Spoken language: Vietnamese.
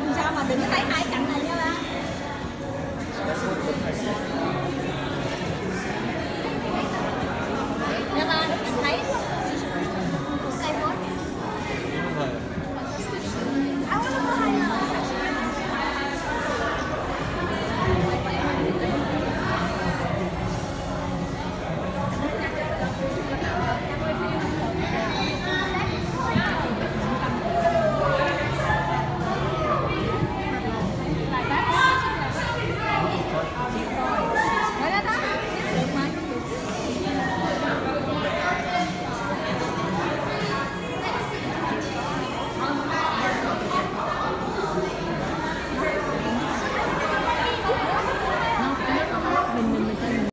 đừng sao mà đừng có thấy ai